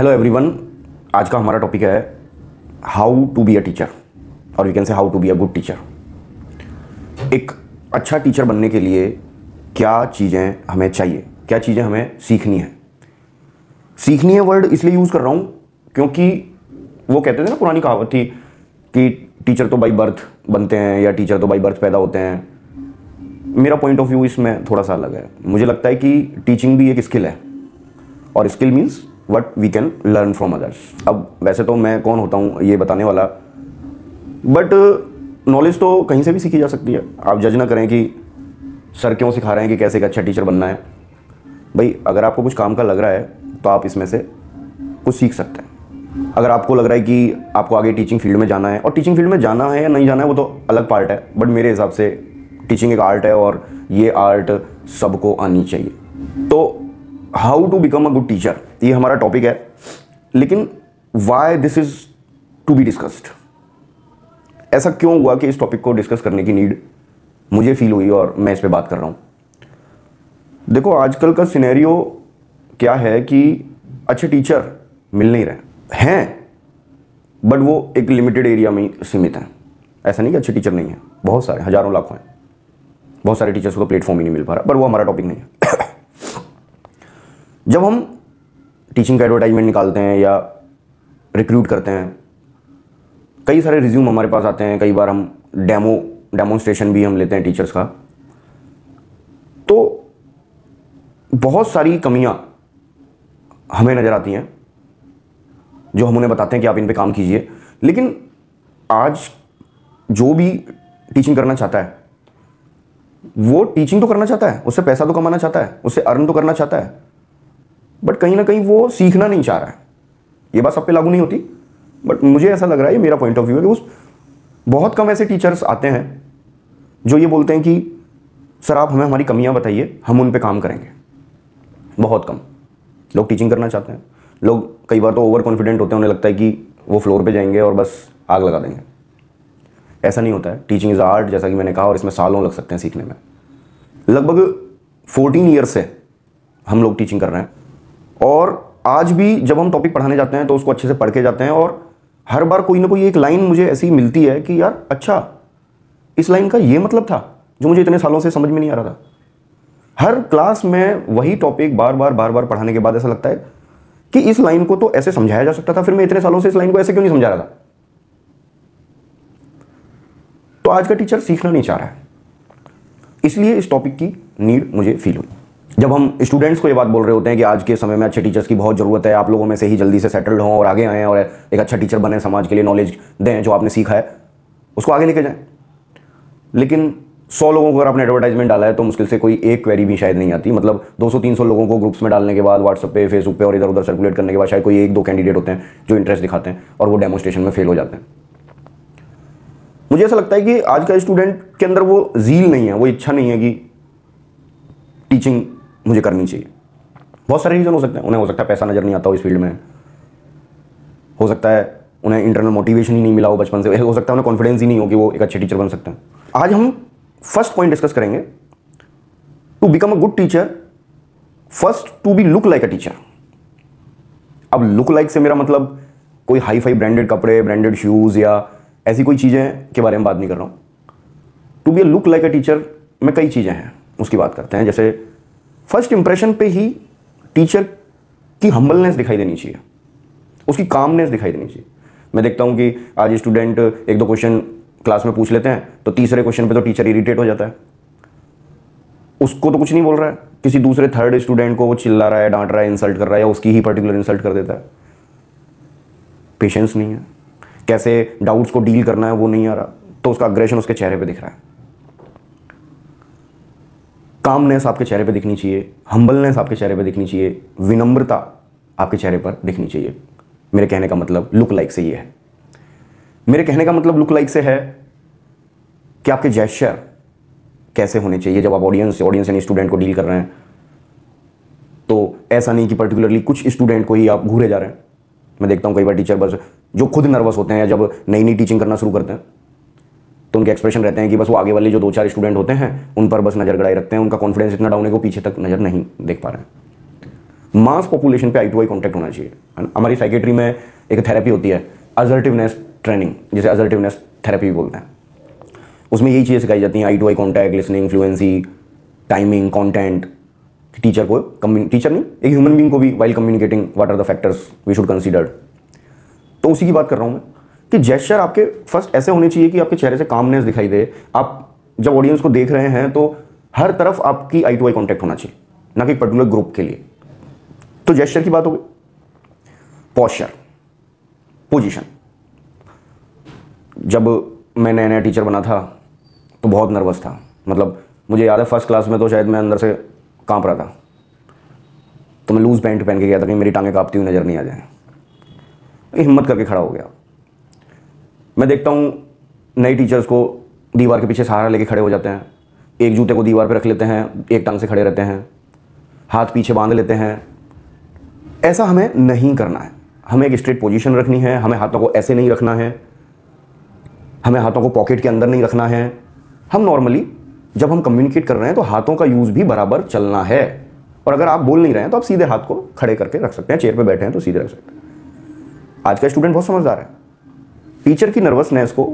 Hello everyone आज का हमारा टॉपिक है how to be a teacher और we can say how to be a good teacher एक अच्छा टीचर बनने के लिए क्या चीज़ें हमें चाहिए? क्या चीज़ें हमें सीखनी है? सीखनी है वर्ड इसलिए यूज़ कर रहा हूँ क्योंकि वो कहते थे ना पुरानी कहावत थी कि टीचर तो बाई बर्थ बनते हैं या टीचर तो बाई बर्थ पैदा होते हैं। मेरा पॉइंट ऑफ़ व्यू इसमें थोड़ा सा अलग है। मुझे लगता है कि टीचिंग भी एक स्किल है और skill means what we can learn from others अब वैसे तो मैं कौन होता हूँ ये बताने वाला। बट नॉलेज तो कहीं से भी सीखी जा सकती है। आप जज ना करें कि सर क्यों सिखा रहे हैं कि कैसे एक अच्छा टीचर बनना है। भाई, अगर आपको कुछ काम का लग रहा है तो आप इसमें से कुछ सीख सकते हैं। अगर आपको लग रहा है कि आपको आगे टीचिंग फ़ील्ड में जाना है, और टीचिंग फ़ील्ड में जाना है या नहीं जाना है, वो तो अलग पार्ट है। बट मेरे हिसाब से टीचिंग एक आर्ट है, और ये आर्ट सबको आनी चाहिए। तो how to become a good teacher ये हमारा टॉपिक है। लेकिन why this is to be discussed ऐसा क्यों हुआ कि इस टॉपिक को डिस्कस करने की नीड मुझे फील हुई और मैं इस पर बात कर रहा हूँ? देखो, आजकल का सिनेरियो क्या है कि अच्छे टीचर मिल नहीं रहे हैं। बट वो एक लिमिटेड एरिया में सीमित हैं। ऐसा नहीं कि अच्छे टीचर नहीं हैं। बहुत सारे, हज़ारों लाखों हैं। बहुत सारे टीचर्स को तो प्लेटफॉर्म ही नहीं मिल पा रहा पर वो हमारा टॉपिक नहीं है। जब हम टीचिंग का एडवर्टाइजमेंट निकालते हैं या रिक्रूट करते हैं, कई सारे रिज्यूम हमारे पास आते हैं, कई बार हम डेमो डेमोन्स्ट्रेशन भी हम लेते हैं टीचर्स का। तो बहुत सारी कमियाँ हमें नज़र आती हैं, जो हम उन्हें बताते हैं कि आप इन पे काम कीजिए। लेकिन आज जो भी टीचिंग करना चाहता है, वो टीचिंग तो करना चाहता है, उससे पैसा तो कमाना चाहता है, उससे अर्न तो करना चाहता है। बट कहीं ना कहीं वो सीखना नहीं चाह रहा है। ये बात सब पे लागू नहीं होती। बट मुझे ऐसा लग रहा है, ये मेरा पॉइंट ऑफ़ व्यू है कि उस बहुत कम ऐसे टीचर्स आते हैं जो ये बोलते हैं कि, सर, आप हमें हमारी कमियाँ बताइए, हम उन पे काम करेंगे। बहुत कम। लोग टीचिंग करना चाहते हैं। लोग कई बार तो ओवर कॉन्फिडेंट होते हैं, उन्हें लगता है कि वो फ्लोर पे जाएँगे और बस आग लगा देंगे। ऐसा नहीं होता है। टीचिंग इज़ आर्ट जैसा कि मैंने कहा, और इसमें सालों लग सकते हैं सीखने में। लगभग फोर्टीन ईयर से हम लोग टीचिंग कर रहे हैं। और आज भी जब हम टॉपिक पढ़ाने जाते हैं तो उसको अच्छे से पढ़ के जाते हैं और हर बार कोई ना कोई एक लाइन मुझे ऐसी मिलती है कि यार अच्छा इस लाइन का ये मतलब था, जो मुझे इतने सालों से समझ में नहीं आ रहा था। हर क्लास में वही टॉपिक बार बार बार बार पढ़ाने के बाद ऐसा लगता है कि इस लाइन को तो ऐसे समझाया जा सकता था, फिर मैं इतने सालों से इस लाइन को ऐसे क्यों नहीं समझा रहा था? तो आज का टीचर सीखना नहीं चाह रहा है। इसलिए इस टॉपिक की नीड मुझे फील हुई। जब हम स्टूडेंट्स को ये बात बोल रहे होते हैं कि आज के समय में अच्छे टीचर्स की बहुत ज़रूरत है, आप लोगों में से ही जल्दी से सेटल्ड हों और आगे आएँ और एक अच्छा टीचर बने समाज के लिए नॉलेज दें जो आपने सीखा है, उसको आगे लेके जाएँ। लेकिन सौ लोगों को अगर आपने एडवर्टाइजमेंट डाला है तो मुश्किल से कोई एक क्वेरी भी शायद नहीं आती। मतलब 200-300 लोगों को ग्रुप्स में डालने के बाद व्हाट्सएप पे फेसबुक पे और इधर उधर सर्कुलेट करने के बाद शायद कोई एक दो कैंडिडेट होते हैं जो इंटरेस्ट दिखाते हैं और वो डेमोस्ट्रेशन में फेल हो जाते हैं। मुझे ऐसा लगता है कि आज का स्टूडेंट के अंदर वो जील नहीं है, वो इच्छा नहीं है कि टीचिंग मुझे करनी चाहिए। बहुत सारे रीज़न हो सकते हैं। उन्हें हो सकता है पैसा नज़र नहीं आता हो इस फ़ील्ड में। हो सकता है उन्हें इंटरनल मोटिवेशन ही नहीं मिला हो बचपन से। हो सकता है उन्हें कॉन्फिडेंस ही नहीं हो कि वो एक अच्छे टीचर बन सकते हैं। आज हम फ़र्स्ट पॉइंट डिस्कस करेंगे। To become a good teacher first to be look like a teacher अब लुक लाइक से मेरा मतलब कोई हाई फाई ब्रांडेड कपड़े ब्रांडेड शूज़ या ऐसी कोई चीज़ें के बारे में बात नहीं कर रहा हूँ। To be a look like a teacher में कई चीज़ें हैं। उसकी बात करते हैं। जैसे फ़र्स्ट इंप्रेशन पे ही टीचर की हम्बलनेस दिखाई देनी चाहिए। उसकी कामनेस दिखाई देनी चाहिए। मैं देखता हूँ कि आज स्टूडेंट एक दो क्वेश्चन क्लास में पूछ लेते हैं तो तीसरे क्वेश्चन पे तो टीचर इरिटेट हो जाता है। उसको तो कुछ नहीं बोल रहा है। किसी दूसरे थर्ड स्टूडेंट को वो चिल्ला रहा है, डांट रहा है इंसल्ट कर रहा है, या उसकी ही पर्टिकुलर इंसल्ट कर देता है। पेशेंस नहीं है। कैसे डाउट्स को डील करना है, वो नहीं आ रहा। तो उसका अग्रेशन उसके चेहरे पे दिख रहा है। कामनेस आपके चेहरे पे दिखनी चाहिए हम्बलनेस आपके चेहरे पे दिखनी चाहिए, विनम्रता आपके चेहरे पर दिखनी चाहिए। मेरे कहने का मतलब लुक लाइक से ये है। मेरे कहने का मतलब लुक लाइक से है कि आपके जेस्चर कैसे होने चाहिए जब आप ऑडियंस ऑडियंस यानी स्टूडेंट को डील कर रहे हैं। तो ऐसा नहीं कि पर्टिकुलरली कुछ स्टूडेंट को ही आप घूरे जा रहे हैं। मैं देखता हूँ कई बार टीचर बस जो खुद नर्वस होते हैं या जब नई नई टीचिंग करना शुरू करते हैं। तो उनके एक्सप्रेशन रहते हैं कि बस वो आगे वाले जो दो चार स्टूडेंट होते हैं, उन पर बस नज़र गड़ाई रखते हैं, उनका कॉन्फिडेंस इतना डाउन है कि वो पीछे तक नज़र नहीं देख पा रहे हैं। मास पॉपुलेशन पे आई टू आई कॉन्टैक्ट होना चाहिए। हमारी साइकेट्री में एक थेरेपी होती है अजर्टिवनेस ट्रेनिंग जिसे अजर्टिवनेस थेरेपी भी बोलते हैं। उसमें यही चीज़ें सिखाई जाती हैं eye to eye contact listening fluency timing content teacher को टीचर नहीं, एक ह्यूमन बींग को भी while communicating what are the factors we should consider तो उसी की बात कर रहा हूँ मैं। कि जेस्चर आपके फ़र्स्ट ऐसे होने चाहिए कि आपके चेहरे से कामनेस दिखाई दे। आप जब ऑडियंस को देख रहे हैं तो हर तरफ़ आपकी आई टू आई कॉन्टैक्ट होना चाहिए, ना कि पर्टिकुलर ग्रुप के लिए। तो जेस्चर की बात हो गई। पॉस्चर पोजीशन जब मैं नया नया टीचर बना था तो बहुत नर्वस था। मतलब मुझे याद है फ़र्स्ट क्लास में तो शायद मैं अंदर से काँप रहा था। तो मैं लूज़ पैंट पहन के गया था कि मेरी टांगें कांपती हुई नज़र नहीं आ जाए। हिम्मत करके खड़ा हो गया। मैं देखता हूँ नए टीचर्स को दीवार के पीछे सहारा लेके खड़े हो जाते हैं। एक जूते को दीवार पर रख लेते हैं, एक टांग से खड़े रहते हैं। हाथ पीछे बाँध लेते हैं। ऐसा हमें नहीं करना है। हमें एक स्ट्रेट पोजीशन रखनी है, हमें हाथों को ऐसे नहीं रखना है। हमें हाथों को पॉकेट के अंदर नहीं रखना है। हम नॉर्मली जब हम कम्युनिकेट कर रहे हैं तो हाथों का यूज़ भी बराबर चलना है। और अगर आप बोल नहीं रहे हैं तो आप सीधे हाथ को खड़े करके रख सकते हैं चेयर पर बैठे हैं तो सीधे रख सकते हैं। आज का स्टूडेंट बहुत समझदार है। टीचर की नर्वसनेस को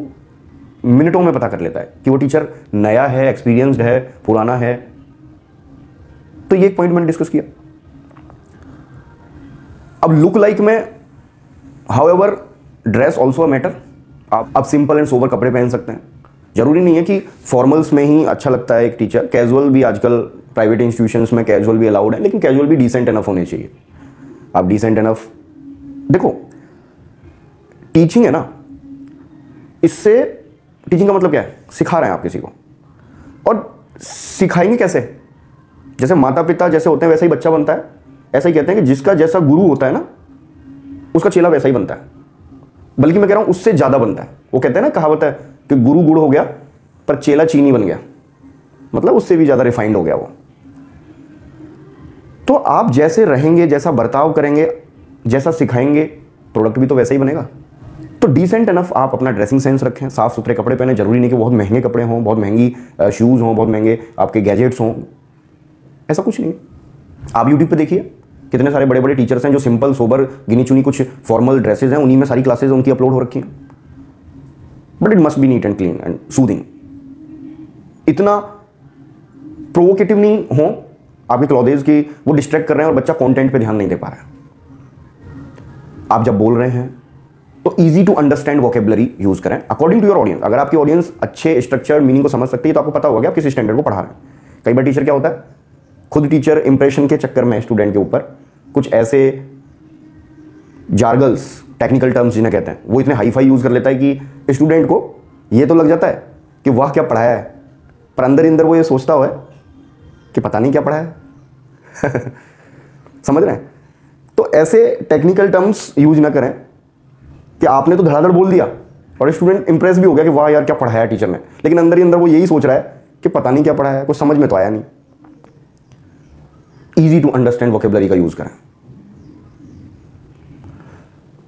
मिनटों में पता कर लेता है कि वो टीचर नया है एक्सपीरियंसड है, पुराना है। तो ये एक पॉइंट मैंने डिस्कस किया। अब लुक लाइक में however dress also a matter आप आप सिंपल एंड सोबर कपड़े पहन सकते हैं। ज़रूरी नहीं है कि फॉर्मल्स में ही अच्छा लगता है एक टीचर कैजुअल भी आजकल प्राइवेट इंस्टीट्यूशंस में कैजुअल भी अलाउड है, लेकिन कैजुअल भी डिसेंट इनफ होने चाहिए। आप डिसेंट इनफ देखो टीचिंग है ना इससे टीचिंग का मतलब क्या है? सिखा रहे हैं आप किसी को। और सिखाएँगे कैसे? जैसे माता पिता जैसे होते हैं, वैसा ही बच्चा बनता है। ऐसा ही कहते हैं कि जिसका जैसा गुरु होता है ना, उसका चेला वैसा ही बनता है। बल्कि मैं कह रहा हूँ, उससे ज़्यादा बनता है। वो कहते हैं ना, कहावत है कि गुरु गुड़ हो गया, पर चेला चीनी बन गया। मतलब उससे भी ज़्यादा रिफाइंड हो गया वो। तो आप जैसे रहेंगे, जैसा बर्ताव करेंगे, जैसा सिखाएँगे प्रोडक्ट भी तो वैसा ही बनेगा। तो डिसेंट इनफ आप अपना ड्रेसिंग सेंस रखें, साफ़ सुथरे कपड़े पहने, ज़रूरी नहीं कि बहुत महँगे कपड़े हों, बहुत महँगी शूज़ हों, बहुत महँगे आपके गैजेट्स हों। ऐसा कुछ नहीं। आप यूट्यूब पर देखिए, कितने सारे बड़े बड़े टीचर्स हैं जो सिंपल सोबर गिनी चुनी कुछ फॉर्मल ड्रेसेज हैं, उन्हीं में सारी क्लासेज उनकी अपलोड हो रखी हैं। But it must be neat and clean and soothing इतना प्रोवोकेटिव नहीं हो, आपके क्लॉदेज की वो डिस्ट्रैक्ट कर रहे हैं और बच्चा कंटेंट पे ध्यान नहीं दे पा रहा है। आप जब बोल रहे हैं तो easy to understand vocabulary use करें अकॉर्डिंग टू योर ऑडियंस अगर आपकी ऑडियंस अच्छे स्ट्रक्चर मीनिंग को समझ सकती है तो आपको पता होगा आप किस स्टैंडर्ड को पढ़ा रहे हैं। कई बार टीचर क्या होता है? खुद टीचर इंप्रेशन के चक्कर में स्टूडेंट के ऊपर कुछ ऐसे जार्गल्स टेक्निकल टर्म्स जिन्हें कहते हैं, वो इतने हाई फाई यूज़ कर लेता है कि स्टूडेंट को ये तो लग जाता है कि वाह, क्या पढ़ाया है। पर अंदर अंदर वो ये सोचता हुआ कि पता नहीं क्या पढ़ाया है। समझ रहे हैं? तो ऐसे टेक्निकल टर्म्स यूज़ ना करें। कि आपने तो धड़ाधड़ बोल दिया। और स्टूडेंट इंप्रेस भी हो गया कि वाह यार, क्या पढ़ाया टीचर ने। लेकिन अंदर ही अंदर वो यही सोच रहा है कि पता नहीं क्या पढ़ाया है, कुछ समझ में तो आया नहीं। ईजी टू अंडरस्टैंड वोकेबलरी का यूज़ करें।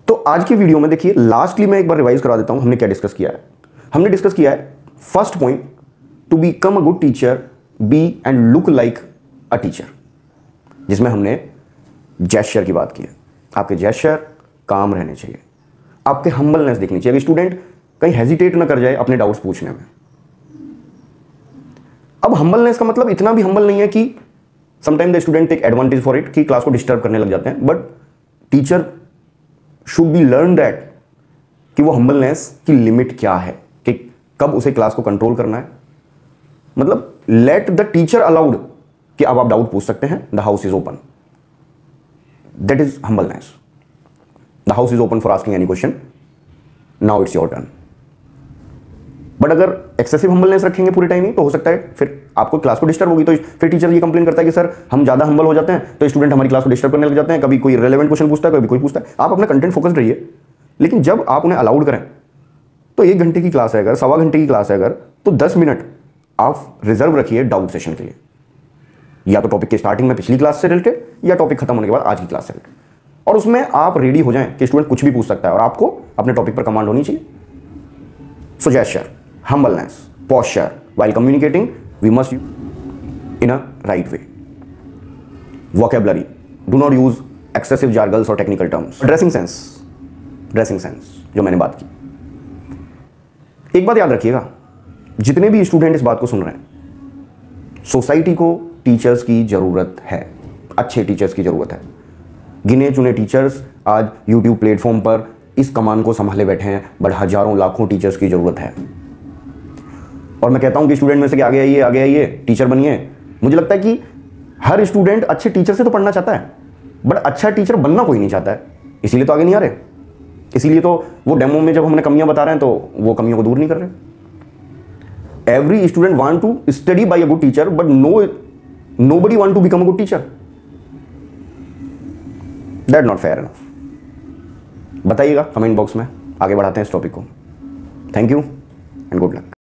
तो आज की वीडियो में देखिए लास्टली मैं एक बार रिवाइज करा देता हूँ, हमने क्या डिस्कस किया है। हमने डिस्कस किया है first point to become a good teacher be and look like a teacher जिसमें हमने जेस्चर की बात की है। आपके जेस्चर काम रहने चाहिए। आपके हम्बलनेस दिखनी चाहिए। स्टूडेंट कहीं हेजिटेट ना कर जाए अपने डाउट्स पूछने में। अब हम्बलनेस का मतलब इतना भी हम्बल नहीं है कि sometime the student take advantage for it कि क्लास को डिस्टर्ब करने लग जाते हैं। But teacher should be learn that कि वो हम्बलनेस की लिमिट क्या है, कि कब उसे क्लास को कंट्रोल करना है। मतलब लेट द टीचर अलाउड कि अब आप डाउट पूछ सकते हैं the house is open that is humbleness the house is open for asking any question now it's your turn but अगर एक्सेसिव हम्बलनेस रखेंगे पूरे टाइम ही तो हो सकता है फिर आपको क्लास को डिस्टर्ब होगी। तो फिर टीचर ये कंप्लेन करता है कि, सर, हम ज़्यादा हम्बल हो जाते हैं तो स्टूडेंट हमारी क्लास को डिस्टर्ब करने लग जाते हैं। कभी कोई रेलेवेंट क्वेश्चन पूछता है, कभी कोई पूछता है। आप अपना कंटेंट फोकस रहिए। लेकिन जब आप उन्हें अलाउड करें तो एक घंटे की क्लास है अगर, सवा घंटे की क्लास है अगर तो दस मिनट आप रिज़र्व रखिए डाउट सेशन के लिए। या तो टॉपिक के स्टार्टिंग में पिछली क्लास से रिलेटेड या टॉपिक खत्म होने के बाद आज की क्लास से रिलेटेड और उसमें आप रेडी हो जाएँ कि स्टूडेंट कुछ भी पूछ सकता है और आपको अपने टॉपिक पर कमांड होनी चाहिए। So gesture humbleness posture, while communicating, we must use in a right way. Vocabulary do not use excessive jargons और technical terms dressing sense dressing sense जो मैंने बात की। एक बात याद रखिएगा, जितने भी स्टूडेंट इस बात को सुन रहे हैं सोसाइटी को टीचर्स की ज़रूरत है, अच्छे टीचर्स की ज़रूरत है। गिने चुने टीचर्स आज यूट्यूब प्लेटफॉर्म पर इस कमान को संभाले बैठे हैं। बट हज़ारों लाखों टीचर्स की ज़रूरत है। और मैं कहता हूँ कि स्टूडेंट में से आगे आइए आगे आइए टीचर बनिए। मुझे लगता है कि हर स्टूडेंट अच्छे टीचर से तो पढ़ना चाहता है, बट अच्छा टीचर बनना कोई नहीं चाहता है। इसीलिए तो आगे नहीं आ रहे। इसीलिए तो वो डेमो में जब हमने कमियाँ बता रहे हैं तो वो कमियों को दूर नहीं कर रहे। Every student want to study by a good teacher but no nobody want to become a good teacher that not fair enough बताइएगा कमेंट बॉक्स में। आगे बढ़ाते हैं इस टॉपिक को। Thank you and good luck